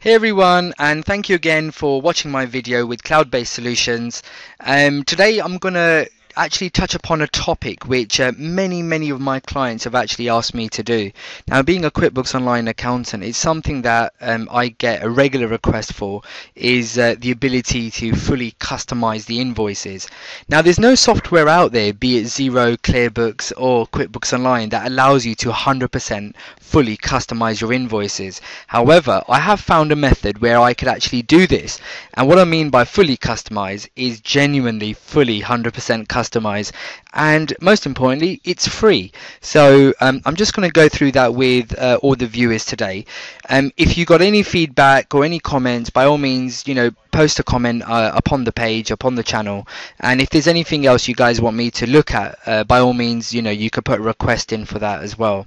Hey everyone and thank you again for watching my video with cloud-based solutions. Um, today I'm going to actually touch upon a topic which uh, many many of my clients have actually asked me to do. Now being a QuickBooks Online accountant it's something that um, I get a regular request for is uh, the ability to fully customize the invoices. Now there's no software out there be it Xero, Clearbooks or QuickBooks Online that allows you to 100% fully customize your invoices. However I have found a method where I could actually do this. And what I mean by fully customize is genuinely fully 100% customize customize. And most importantly it's free. So um, I'm just going to go through that with uh, all the viewers today. Um, if you got any feedback or any comments by all means you know post a comment uh, upon the page upon the channel. And if there's anything else you guys want me to look at uh, by all means you know you could put a request in for that as well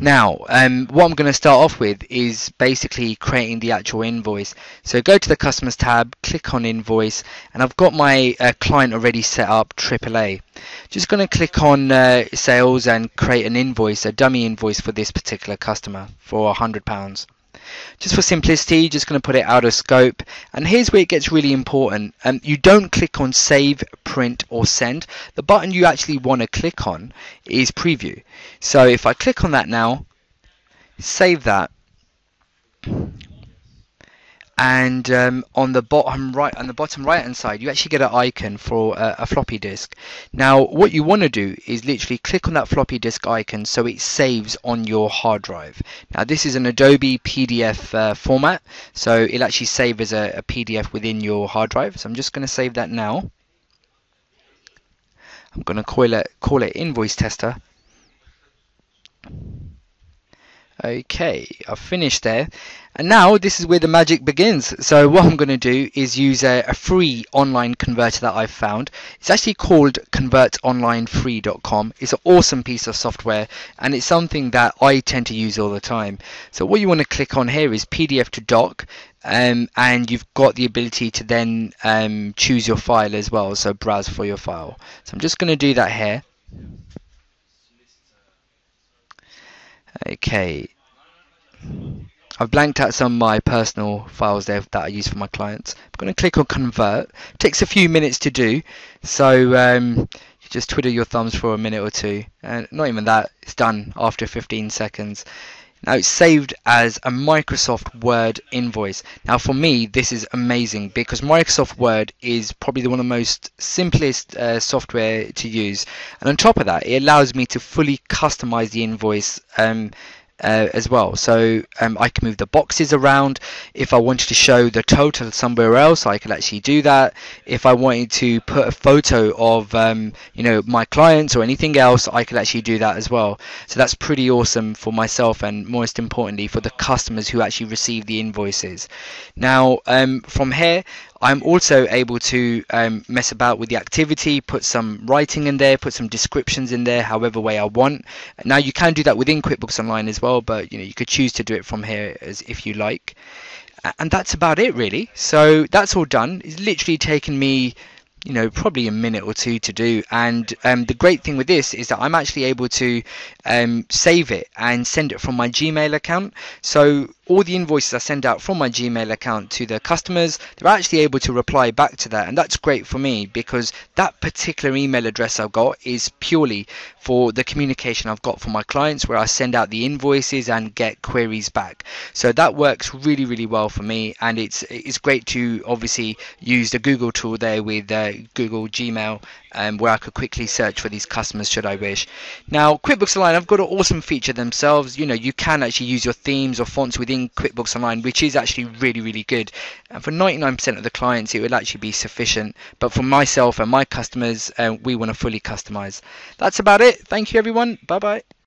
now um, what I'm going to start off with is basically creating the actual invoice. So go to the customers tab click on invoice and I've got my uh, client already set up AAA just going to click on uh, sales and create an invoice a dummy invoice for this particular customer for a hundred pounds just for simplicity just going to put it out of scope. And here's where it gets really important. Um, you don't click on save print or send. The button you actually want to click on is preview. So if I click on that now save that and um, on the bottom right on the bottom right hand side you actually get an icon for a, a floppy disk. Now what you want to do is literally click on that floppy disk icon so it saves on your hard drive. Now this is an Adobe PDF uh, format so it'll actually save as a, a PDF within your hard drive. So I'm just going to save that now. I'm going to call it call it invoice tester Okay, I've finished there. And now this is where the magic begins. So what I'm going to do is use a, a, free online converter that I've found. It's actually called convertonlinefree.com. It's an awesome piece of software and it's something that I tend to use all the time. So what you want to click on here is PDF to doc um, and you've got the ability to then um, choose your file as well. So browse for your file. So I'm just going to do that here. Okay. I've blanked out some of my personal files there that I use for my clients. I'm going to click on convert. It takes a few minutes to do, so um, just twiddle your thumbs for a minute or two. And not even that, it's done after 15 seconds. Now it's saved as a Microsoft Word invoice. Now for me this is amazing because Microsoft Word is probably one of the most simplest uh, software to use and on top of that it allows me to fully customize the invoice um, uh, as well. So um, I can move the boxes around. If I wanted to show the total somewhere else, I could actually do that. If I wanted to put a photo of um, you know my clients or anything else, I could actually do that as well. So that's pretty awesome for myself and most importantly for the customers who actually receive the invoices. Now um, from here I'm also able to um, mess about with the activity, put some writing in there, put some descriptions in there, however way I want. Now you can do that within QuickBooks Online as well, but you know you could choose to do it from here as if you like. And that's about it really. So that's all done. It's literally taken me you know probably a minute or two to do. And um, the great thing with this is that I'm actually able to um, save it and send it from my Gmail account. So all the invoices I send out from my Gmail account to the customers they're actually able to reply back to that. And that's great for me because that particular email address I've got is purely for the communication I've got for my clients where I send out the invoices and get queries back. So that works really really well for me. And it's it's great to obviously use the Google tool there with uh, Google Gmail um, where I could quickly search for these customers should I wish. Now QuickBooks Online I've got an awesome feature themselves you know you can actually use your themes or fonts within QuickBooks Online which is actually really really good and for 99% of the clients it will actually be sufficient but for myself and my customers uh, we want to fully customize. That's about it. Thank you everyone. Bye bye.